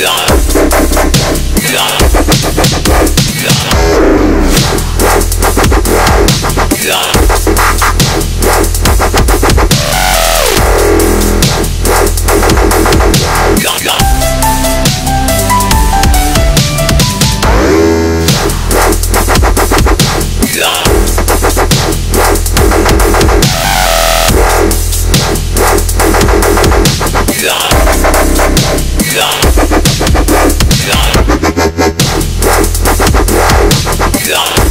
Yeah. Go.